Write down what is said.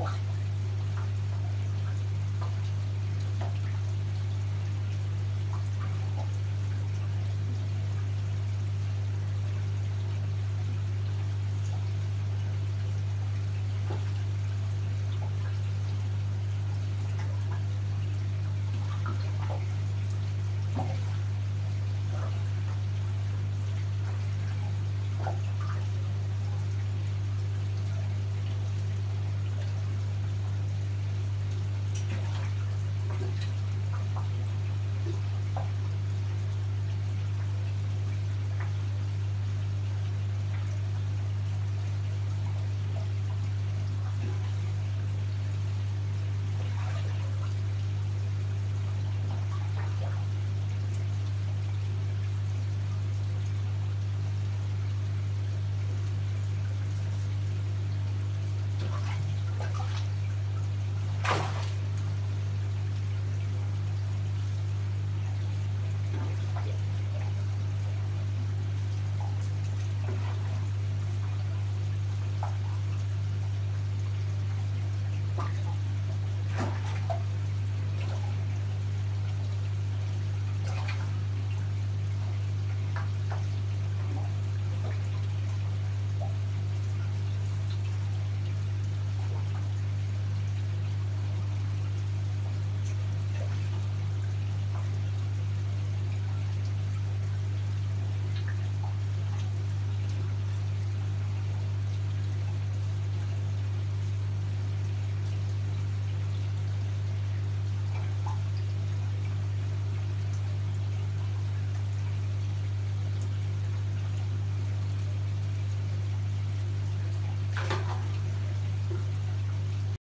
one.